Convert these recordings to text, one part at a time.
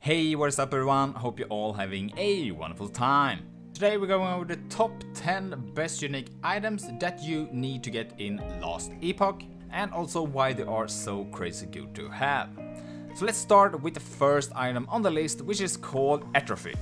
Hey, what's up everyone? Hope you're all having a wonderful time. Today we're going over the top 10 best unique items that you need to get in Last Epoch and also why they are so crazy good to have. So let's start with the first item on the list which is called Atrophy.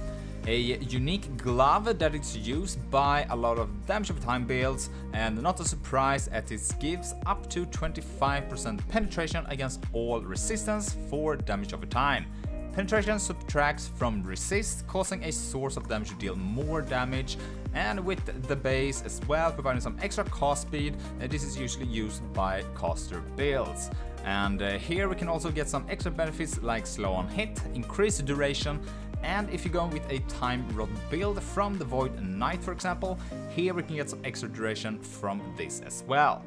A unique glove that is used by a lot of damage over time builds and not a surprise as it gives up to 25% penetration against all resistance for damage over time. Penetration subtracts from resist, causing a source of damage to deal more damage, and with the base as well, providing some extra cast speed, this is usually used by caster builds. And uh, here we can also get some extra benefits like slow on hit, increased duration, and if you're going with a time rot build from the Void Knight for example, here we can get some extra duration from this as well.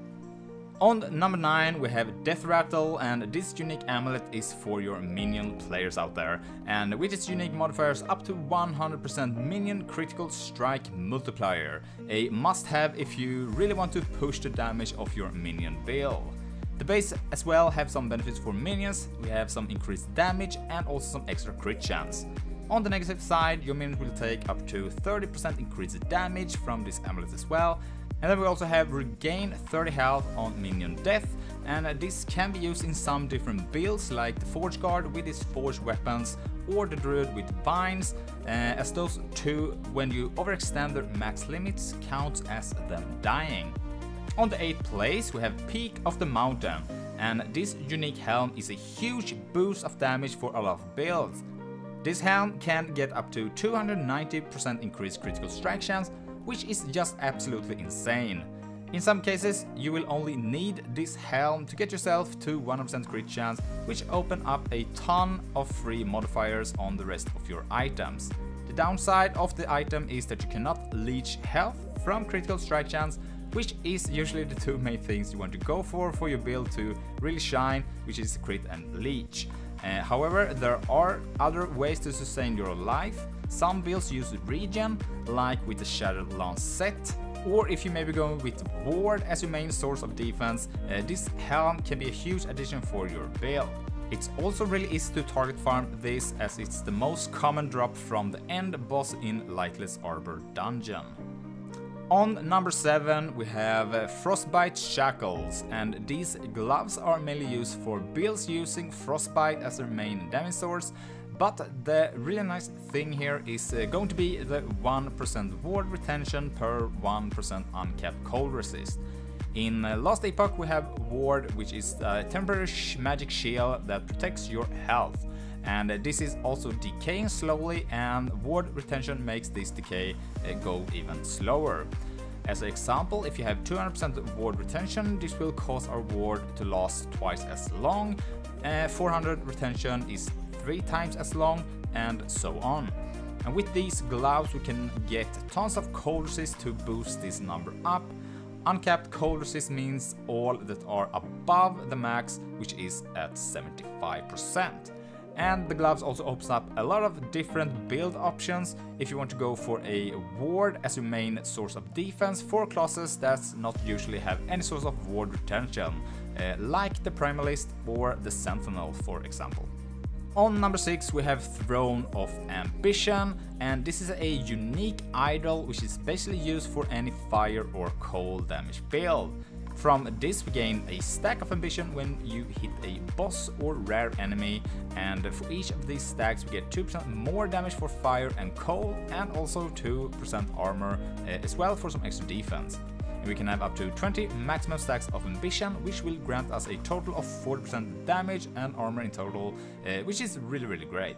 On number 9 we have Death Rattle and this unique amulet is for your minion players out there and with its unique modifiers up to 100% minion critical strike multiplier, a must have if you really want to push the damage of your minion build. The base as well have some benefits for minions, we have some increased damage and also some extra crit chance. On the negative side, your minions will take up to 30% increased damage from this amulet as well, and then we also have regain 30 health on minion death, and this can be used in some different builds like the Forge Guard with his forged weapons or the Druid with vines, uh, as those two, when you overextend their max limits, counts as them dying. On the 8th place we have Peak of the Mountain, and this unique helm is a huge boost of damage for a lot of builds. This helm can get up to 290% increased critical strike chance which is just absolutely insane. In some cases, you will only need this helm to get yourself to 100% crit chance, which open up a ton of free modifiers on the rest of your items. The downside of the item is that you cannot leech health from critical strike chance, which is usually the two main things you want to go for for your build to really shine, which is crit and leech. Uh, however, there are other ways to sustain your life, some builds use regen, like with the Shattered Lance set, or if you may be going with Ward as your main source of defense, uh, this helm can be a huge addition for your build. It's also really easy to target farm this as it's the most common drop from the end boss in Lightless Arbor dungeon. On number 7 we have uh, Frostbite Shackles and these gloves are mainly used for builds using Frostbite as their main damage source but the really nice thing here is uh, going to be the 1% ward retention per 1% uncapped cold resist. In uh, Last Epoch we have Ward, which is a temporary magic shield that protects your health. And uh, this is also decaying slowly and Ward retention makes this decay uh, go even slower. As an example, if you have 200% ward retention, this will cause our ward to last twice as long. Uh, 400 retention is three times as long, and so on. And with these gloves we can get tons of cold resist to boost this number up. Uncapped cold resist means all that are above the max, which is at 75%. And the gloves also opens up a lot of different build options if you want to go for a ward as your main source of defense for classes that not usually have any source of ward retention, uh, like the Primalist or the Sentinel for example. On number 6 we have Throne of Ambition and this is a unique idol which is basically used for any fire or cold damage build. From this we gain a stack of ambition when you hit a boss or rare enemy and for each of these stacks we get 2% more damage for fire and cold and also 2% armor uh, as well for some extra defense. We can have up to 20 maximum stacks of ambition, which will grant us a total of 40% damage and armor in total, uh, which is really really great.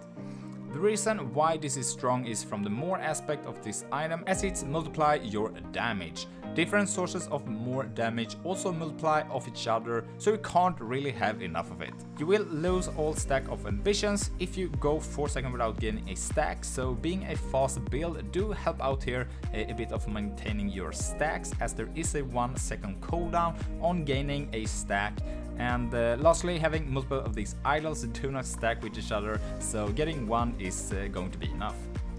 The reason why this is strong is from the more aspect of this item as it multiply your damage. Different sources of more damage also multiply off each other, so you can't really have enough of it. You will lose all stack of ambitions if you go 4 seconds without getting a stack, so being a fast build do help out here a, a bit of maintaining your stacks as there is a 1 second cooldown on gaining a stack and uh, lastly, having multiple of these idols do not stack with each other, so getting one is uh, going to be enough.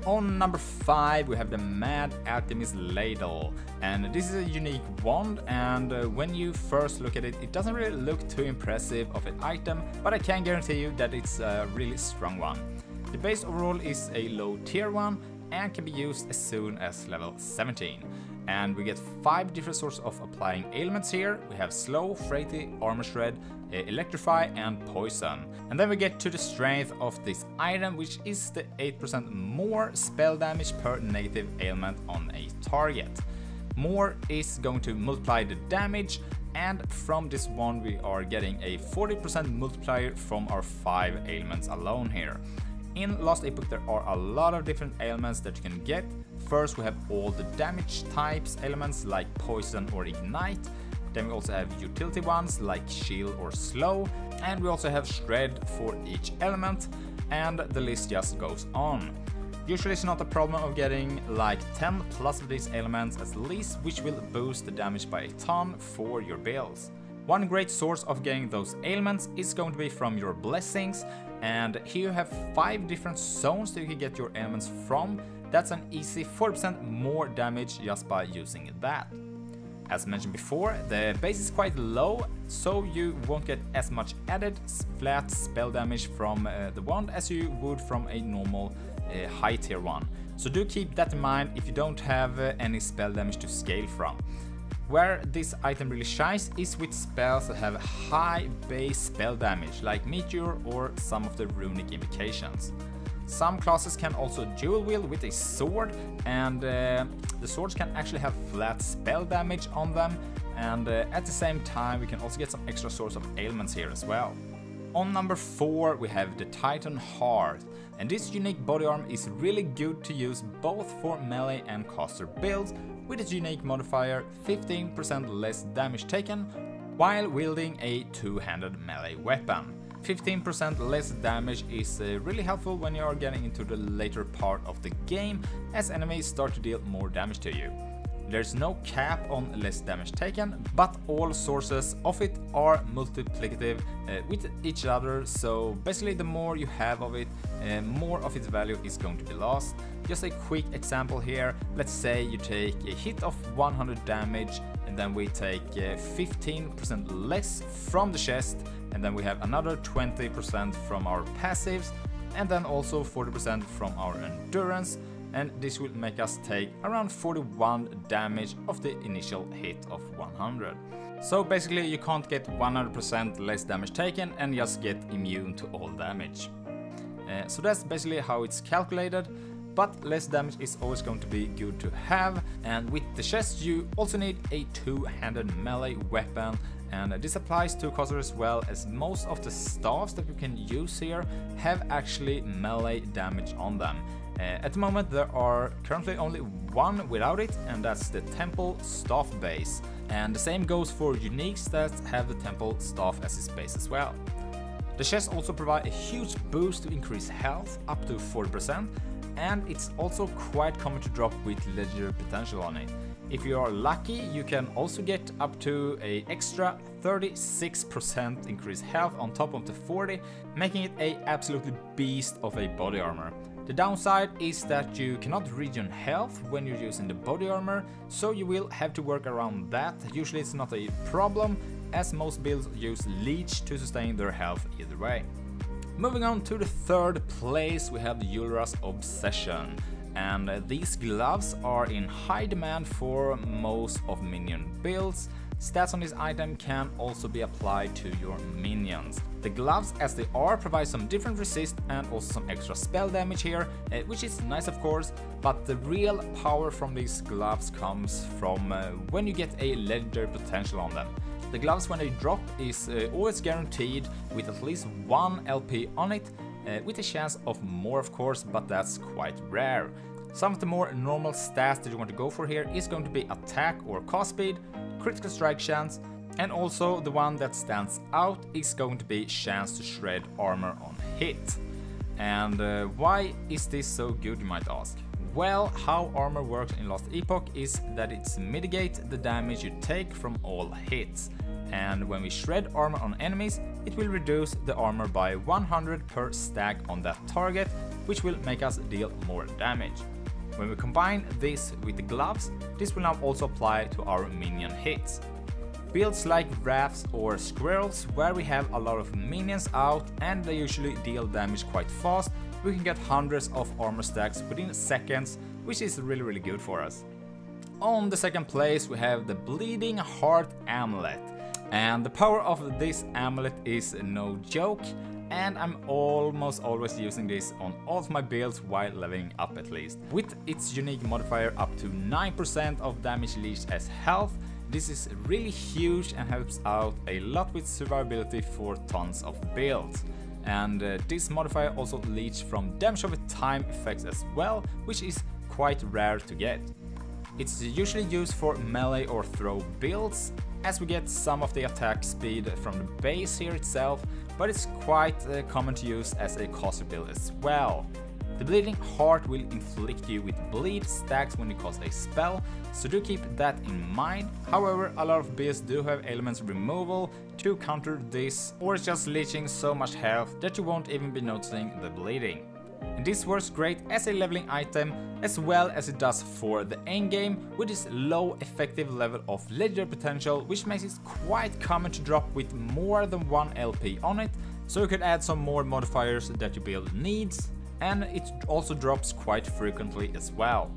On number 5 we have the Mad Alchemist Ladle and this is a unique wand and uh, when you first look at it it doesn't really look too impressive of an item but I can guarantee you that it's a really strong one. The base overall is a low tier one and can be used as soon as level 17 and we get 5 different sorts of applying ailments here. We have slow, frailty, armor shred, uh, electrify and poison. And then we get to the strength of this item, which is the 8% more spell damage per negative ailment on a target. More is going to multiply the damage and from this one we are getting a 40% multiplier from our 5 ailments alone here. In Last Epoch there are a lot of different ailments that you can get. First we have all the damage types elements like poison or ignite, then we also have utility ones like shield or slow, and we also have shred for each element, and the list just goes on. Usually it's not a problem of getting like 10 plus of these elements at least, which will boost the damage by a ton for your builds. One great source of getting those ailments is going to be from your blessings, and here you have 5 different zones that you can get your ailments from. That's an easy 40% more damage just by using that. As mentioned before, the base is quite low, so you won't get as much added flat spell damage from uh, the wand as you would from a normal uh, high tier one. So do keep that in mind if you don't have uh, any spell damage to scale from. Where this item really shines is with spells that have high base spell damage, like Meteor or some of the runic invocations. Some classes can also dual wield with a sword and uh, the swords can actually have flat spell damage on them and uh, at the same time we can also get some extra source of ailments here as well. On number 4 we have the Titan Heart and this unique body arm is really good to use both for melee and caster builds with its unique modifier 15% less damage taken while wielding a two-handed melee weapon. 15% less damage is uh, really helpful when you are getting into the later part of the game as enemies start to deal more damage to you. There's no cap on less damage taken, but all sources of it are multiplicative uh, with each other, so basically the more you have of it, uh, more of its value is going to be lost. Just a quick example here, let's say you take a hit of 100 damage and then we take 15% uh, less from the chest and then we have another 20% from our passives and then also 40% from our endurance and this will make us take around 41 damage of the initial hit of 100. So basically you can't get 100% less damage taken and just get immune to all damage. Uh, so that's basically how it's calculated but less damage is always going to be good to have and with the chest you also need a two-handed melee weapon and this applies to caster as well as most of the staffs that you can use here have actually melee damage on them. Uh, at the moment there are currently only one without it and that's the Temple Staff base. And the same goes for uniques that have the Temple Staff as its base as well. The chests also provide a huge boost to increase health up to 40% and it's also quite common to drop with legendary potential on it. If you are lucky, you can also get up to a extra 36% increased health on top of the 40, making it a absolutely beast of a body armor. The downside is that you cannot regen health when you're using the body armor, so you will have to work around that. Usually it's not a problem, as most builds use leech to sustain their health either way. Moving on to the third place, we have the Yulra's Obsession and these gloves are in high demand for most of minion builds. Stats on this item can also be applied to your minions. The gloves as they are provide some different resist and also some extra spell damage here, uh, which is nice of course, but the real power from these gloves comes from uh, when you get a legendary potential on them. The gloves when they drop is uh, always guaranteed with at least one LP on it, uh, with a chance of more of course, but that's quite rare. Some of the more normal stats that you want to go for here is going to be attack or cast speed, critical strike chance, and also the one that stands out is going to be chance to shred armor on hit. And uh, why is this so good you might ask? Well, how armor works in Last Epoch is that it's mitigate the damage you take from all hits. and when we shred armor on enemies, it will reduce the armor by 100 per stack on that target, which will make us deal more damage. When we combine this with the gloves, this will now also apply to our minion hits. Builds like wraiths or squirrels, where we have a lot of minions out and they usually deal damage quite fast, we can get hundreds of armor stacks within seconds, which is really really good for us. On the second place we have the Bleeding Heart Amulet. And the power of this amulet is no joke, and I'm almost always using this on all of my builds while leveling up at least. With its unique modifier up to 9% of damage leached as health, this is really huge and helps out a lot with survivability for tons of builds. And uh, this modifier also leaches from damage over time effects as well, which is quite rare to get. It's usually used for melee or throw builds, as we get some of the attack speed from the base here itself, but it's quite uh, common to use as a build as well. The Bleeding Heart will inflict you with bleed stacks when you cast a spell, so do keep that in mind. However, a lot of builds do have ailments removal to counter this, or it's just leeching so much health that you won't even be noticing the bleeding. And this works great as a leveling item as well as it does for the endgame with its low effective level of legendary potential which makes it quite common to drop with more than one LP on it so you could add some more modifiers that your build needs and it also drops quite frequently as well.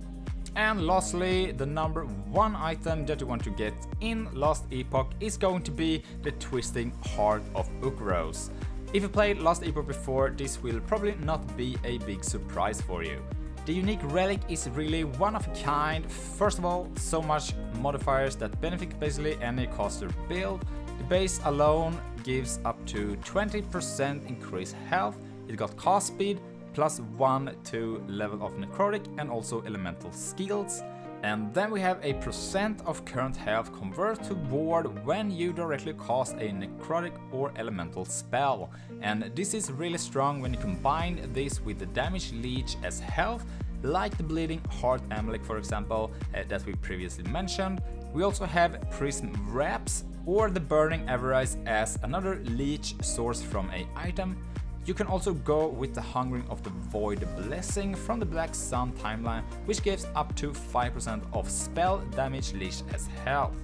And lastly, the number one item that you want to get in Last Epoch is going to be the Twisting Heart of Ukros. If you played Last Epoch before, this will probably not be a big surprise for you. The unique relic is really one of a kind. First of all, so much modifiers that benefit basically any caster build. The base alone gives up to 20% increased health. It got cast speed, plus 1 to level of necrotic and also elemental skills. And then we have a percent of current health convert to ward when you directly cast a necrotic or elemental spell. And this is really strong when you combine this with the damage leech as health, like the Bleeding Heart Amulet for example, uh, that we previously mentioned. We also have Prism Wraps or the Burning Avarice as another leech source from a item. You can also go with the Hungering of the Void Blessing from the Black Sun timeline, which gives up to 5% of spell damage leached as health.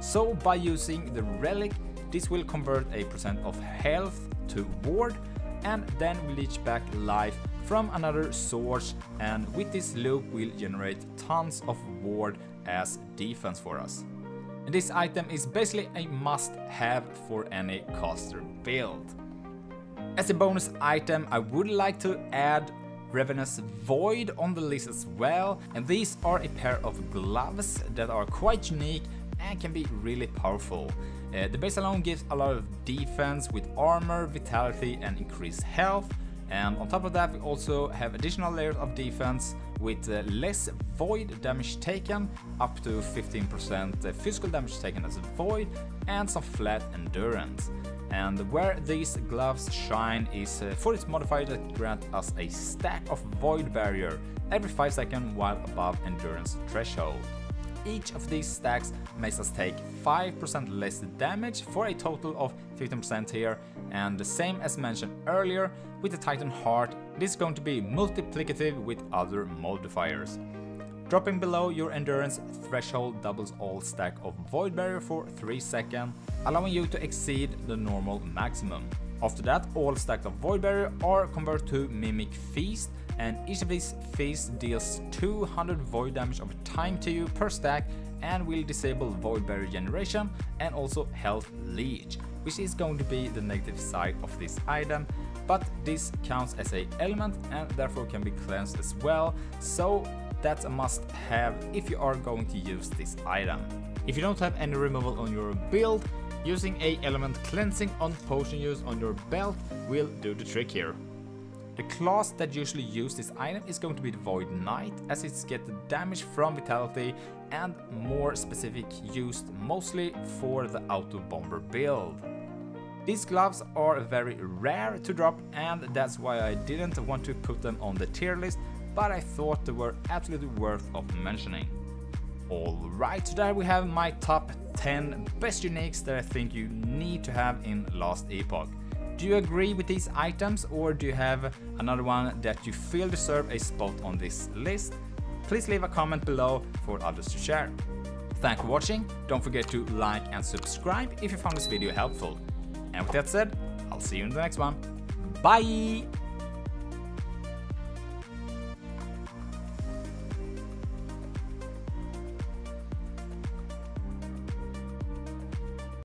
So by using the relic, this will convert a percent of health to ward and then leech back life from another source and with this loop will generate tons of ward as defense for us. And this item is basically a must have for any caster build. As a bonus item, I would like to add Ravenous Void on the list as well, and these are a pair of gloves that are quite unique and can be really powerful. Uh, the base alone gives a lot of defense with armor, vitality and increased health, and on top of that we also have additional layers of defense with uh, less void damage taken, up to 15% physical damage taken as a void, and some flat endurance. And where these gloves shine is uh, for its modifier that grant us a stack of Void Barrier every 5 seconds while above Endurance threshold. Each of these stacks makes us take 5% less damage for a total of 15% here and the same as mentioned earlier with the Titan Heart, this is going to be multiplicative with other modifiers. Dropping below your endurance threshold doubles all stack of Void Barrier for 3 seconds, allowing you to exceed the normal maximum. After that, all stacks of Void Barrier are converted to Mimic Feast, and each of these feasts deals 200 void damage over time to you per stack and will disable Void Barrier generation and also Health Leech, which is going to be the negative side of this item, but this counts as a ailment and therefore can be cleansed as well, so that's a must have if you are going to use this item. If you don't have any removal on your build, using a ailment cleansing on potion use on your belt will do the trick here. The class that usually use this item is going to be the Void Knight, as it's get the damage from Vitality and more specific used mostly for the Auto Bomber build. These gloves are very rare to drop and that's why I didn't want to put them on the tier list but I thought they were absolutely worth of mentioning. Alright, so there we have my top 10 best uniques that I think you need to have in Last Epoch. Do you agree with these items or do you have another one that you feel deserve a spot on this list? Please leave a comment below for others to share. Thanks for watching, don't forget to like and subscribe if you found this video helpful. And with that said, I'll see you in the next one. Bye!